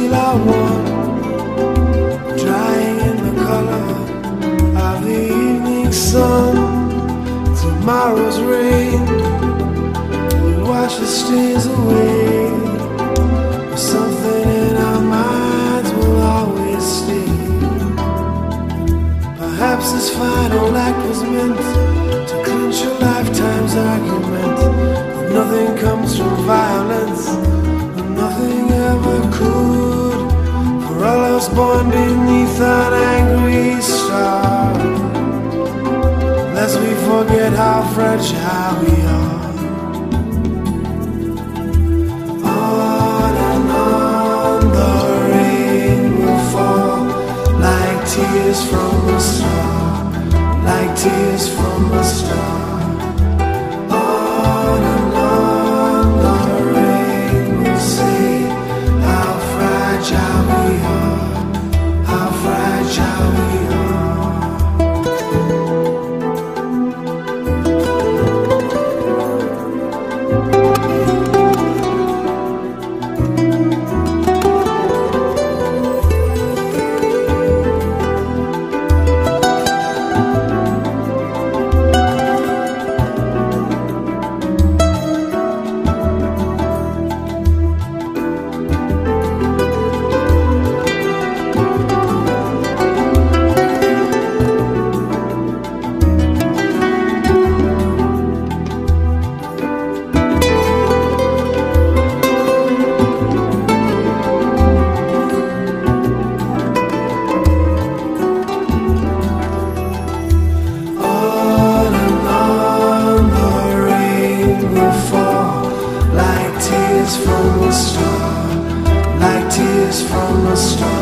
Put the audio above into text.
And steel are drying in the color of the evening sun. Tomorrow's rain will wash the stains away. Something in our minds will always stay. Perhaps this final act was meant Us born beneath an angry star, lest we forget how fragile we are. On and on the rain will fall like tears from a star, like tears from a star. On and on the rain will say how fragile we are, like tears